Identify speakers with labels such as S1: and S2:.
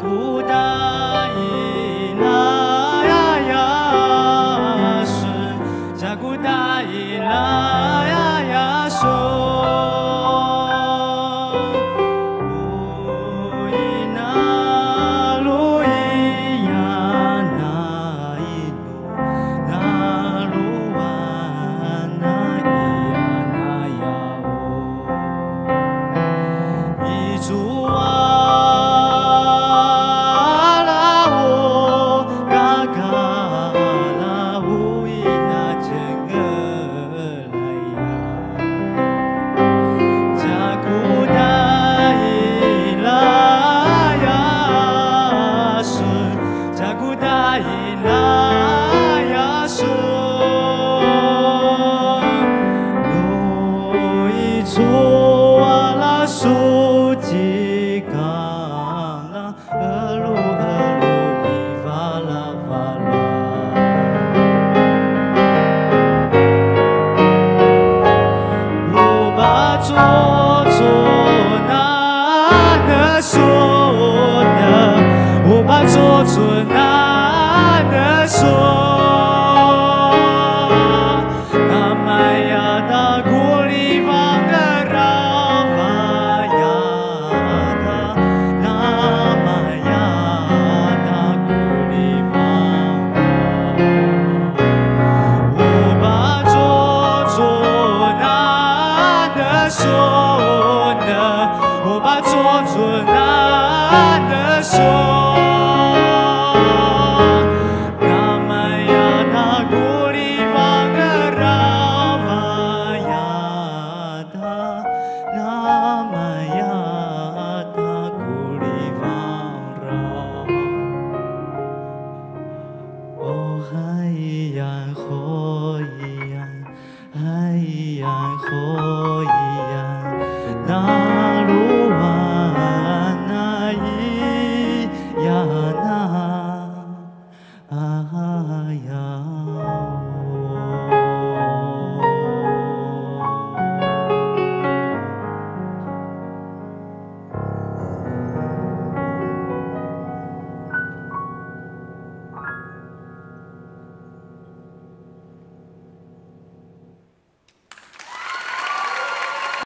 S1: 古达依拉呀呀索，古达依拉呀呀索。Jagudai 一样可以？